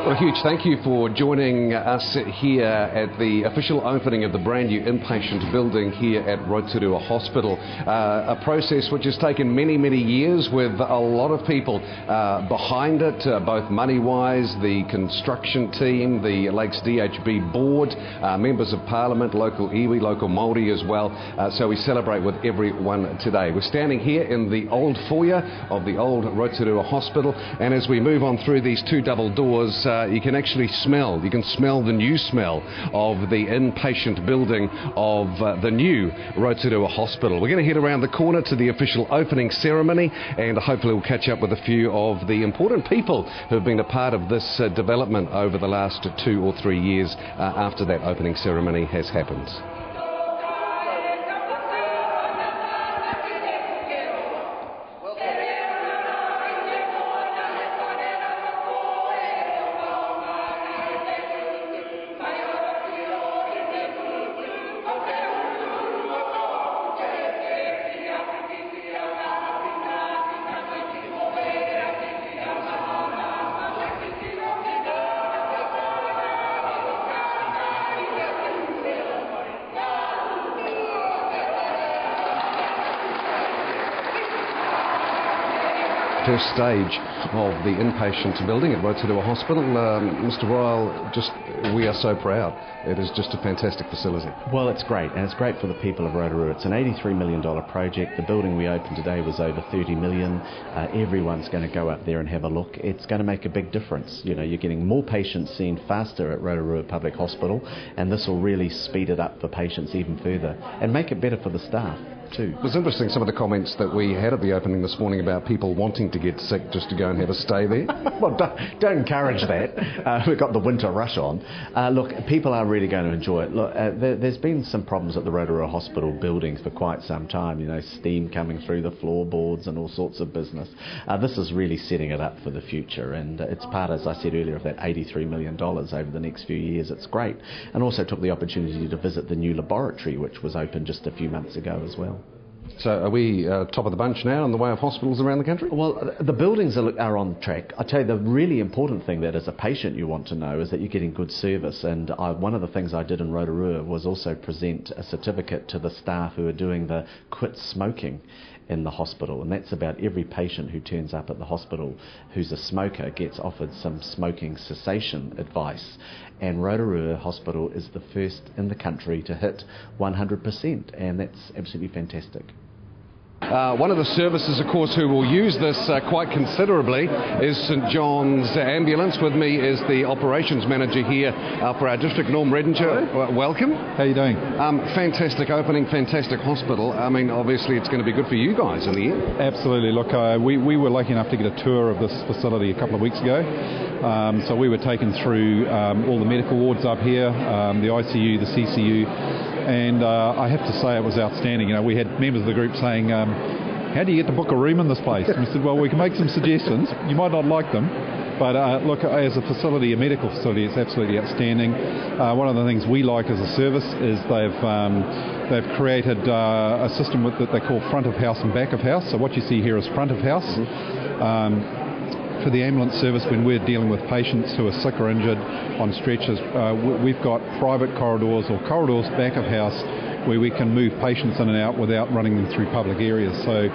Well, a huge thank you for joining us here at the official opening of the brand new inpatient building here at Rotorua Hospital. Uh, a process which has taken many, many years with a lot of people uh, behind it, uh, both money wise, the construction team, the Lakes DHB board, uh, members of parliament, local iwi, local Māori as well. Uh, so we celebrate with everyone today. We're standing here in the old foyer of the old Rotorua Hospital, and as we move on through these two double doors, uh, you can actually smell, you can smell the new smell of the inpatient building of uh, the new Rotorua Hospital. We're going to head around the corner to the official opening ceremony and hopefully we'll catch up with a few of the important people who have been a part of this uh, development over the last two or three years uh, after that opening ceremony has happened. First stage of the inpatient building at Rotorua Hospital. Um, Mr. Ryall, just we are so proud. It is just a fantastic facility. Well, it's great, and it's great for the people of Rotorua. It's an $83 million project. The building we opened today was over 30 million. Uh, everyone's going to go up there and have a look. It's going to make a big difference. You know, you're getting more patients seen faster at Rotorua Public Hospital, and this will really speed it up for patients even further and make it better for the staff too. It was interesting some of the comments that we had at the opening this morning about people wanting to get sick just to go and have a stay there. well, don't, don't, encourage that. Uh, we've got the winter rush on. Uh, look, people are really going to enjoy it. Look, uh, there, has been some problems at the Rotorua Hospital buildings for quite some time. You know, steam coming through the floorboards and all sorts of business. Uh, this is really setting it up for the future, and it's part, as I said earlier, of that $83 million over the next few years. It's great, and also took the opportunity to visit the new laboratory, which was opened just a few months ago as well. So are we uh, top of the bunch now in the way of hospitals around the country? Well, the buildings are, are, on track. I tell you, the really important thing that as a patient you want to know is that you're getting good service. And I, one of the things I did in Rotorua was also present a certificate to the staff who are doing the quit smoking in the hospital, and that's about every patient who turns up at the hospital who's a smoker gets offered some smoking cessation advice. And Rotorua Hospital is the first in the country to hit 100%, and that's absolutely fantastic. Uh, one of the services, of course, who will use this uh, quite considerably is St John's Ambulance. With me is the operations manager here uh, for our district, Norm Redinger. welcome. How are you doing? Um, fantastic opening, fantastic hospital. I mean, obviously, it's going to be good for you guys in the end. Absolutely. Look, uh, we, we were lucky enough to get a tour of this facility a couple of weeks ago. Um, so we were taken through um, all the medical wards up here, um, the ICU, the CCU and uh, I have to say it was outstanding. You know, we had members of the group saying, um, "How do you get to book a room in this place?" And we said, "Well, we can make some suggestions. You might not like them." But uh, look, as a facility, a medical facility, it's absolutely outstanding. Uh, one of the things we like as a service is they've um, they've created uh, a system that they call front of house and back of house. So what you see here is front of house. Mm-hmm. Um, for the ambulance service when we're dealing with patients who are sick or injured on stretchers, uh, we've got private corridors or corridors back of house where we can move patients in and out without running them through public areas. So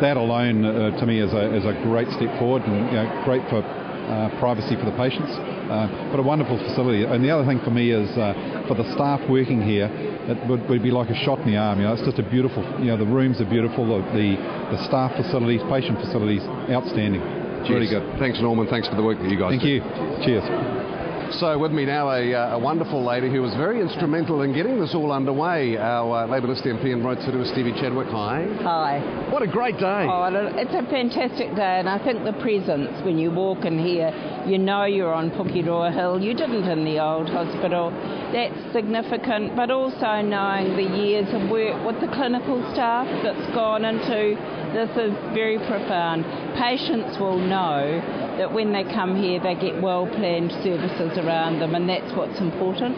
that alone, uh, to me, is a, is a great step forward and you know, great for uh, privacy for the patients, uh, but a wonderful facility. And the other thing for me is uh, for the staff working here, it would, would, be like a shot in the arm. You know, it's just a beautiful. You know, the rooms are beautiful. The, the, the staff facilities, patient facilities, outstanding. Cheers. Really good. Thanks, Norman. Thanks for the work that you guys Thank do. you. Cheers. So with me now a, uh, a, wonderful lady who was very instrumental in getting this all underway. Our uh, Labour list MP in Rotorua, Stevie Chadwick. Hi. Hi. What a great day. Oh, it's a fantastic day, and I think the presence when you walk in here, you know you're on Pukeroa Hill. You didn't in the old hospital. That's significant, but also knowing the years of work with the clinical staff that's gone into this is very profound. Patients will know that when they come here, they get well planned services around them, and that's what's important.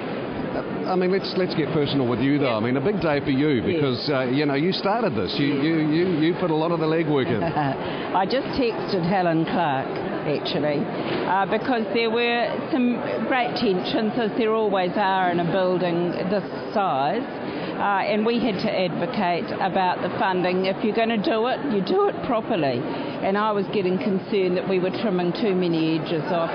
I mean, let's let's get personal with you though. I mean, a big day for you because uh, you know you started this. You, you you you put a lot of the legwork in. I just texted Helen Clark actually uh, because there were some great tensions as there always are in a building this size. Uh, and we had to advocate about the funding. If you're going to do it, you do it properly. And I was getting concerned that we were trimming too many edges off.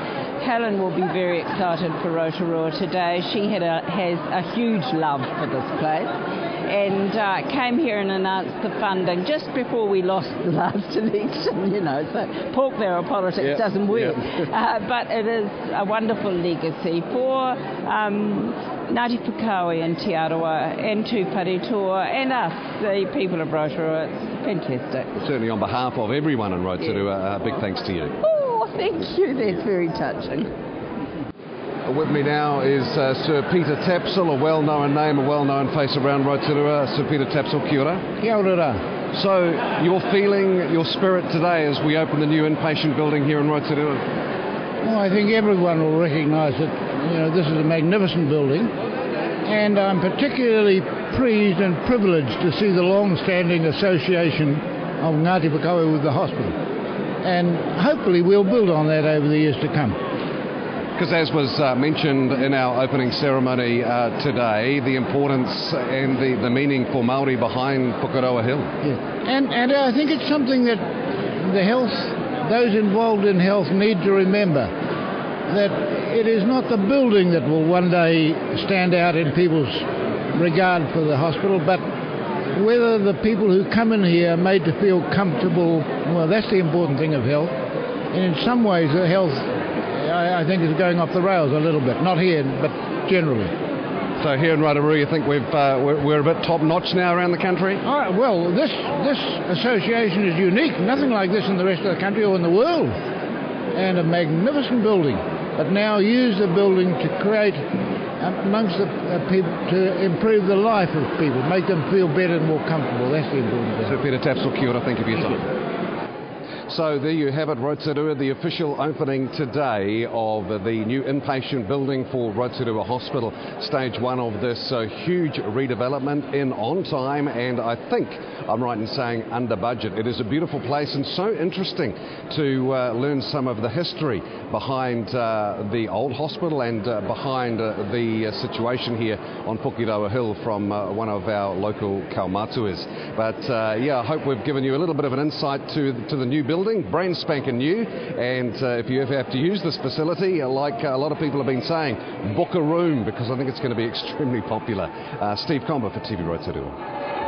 Helen will be very excited for Rotorua today. She a, has a huge love for this place and uh, came here and announced the funding just before we lost the last election, you know. So pork barrel politics doesn't work. uh, but it is a wonderful legacy for um, Ngāti Pukekohe and Te Arawa and Tūpari and us, the people of Rotorua. It's fantastic. Certainly on behalf of everyone in Rotorua, a big thanks to you. Oh, thank you. That's very touching. With me now is uh, Sir Peter Tapsell, a well-known name, a well-known face around Rotorua. Sir Peter Tapsell, kia ora. Kia ora. So, your feeling, your spirit today as we open the new inpatient building here in Rotorua? Well, I think everyone will recognise that you know this is a magnificent building, and I'm particularly pleased and privileged to see the long-standing association of Ngāti Pukekohe with the hospital, and hopefully we'll build on that over the years to come. Because as was uh, mentioned in our opening ceremony uh, today, the importance and the, the meaning for Maori behind Pukeroa Hill. Yeah. And, and I think it's something that the health, those involved in health need to remember that it is not the building that will one day stand out in people's regard for the hospital, but whether the people who come in here are made to feel comfortable, well, that's the important thing of health. And in some ways, the health I, I, think is going off the rails a little bit. Not here, but generally. So here in Rotorua, you think we've uh, we're, we're, a bit top notch now around the country? Well, this this association is unique. Nothing like this in the rest of the country or in the world. And a magnificent building. But now use the building to create amongst the uh, people to improve the life of people, make them feel better and more comfortable. That's the important thing. So Peter Tapsell, kia ora, thank you for your time. So there you have it, Rotorua, the official opening today of the new inpatient building for Rotorua Hospital. Stage one of this uh, huge redevelopment in on time and I think I'm right in saying under budget. It is a beautiful place and so interesting to uh, learn some of the history behind uh, the old hospital and uh, behind uh, the uh, situation here on Pukeroa Hill from one of our local kaumatuas. But yeah, I hope we've given you a little bit of an insight to, to the new building building, brand spanking new. And uh, if you ever have to use this facility, uh, like a lot of people have been saying, book a room because I think it's going to be extremely popular. Uh, Steve Comber for TV Rotorua.